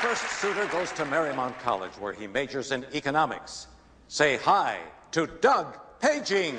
first suitor goes to Marymount College, where he majors in economics. Say hi to Doug Paging.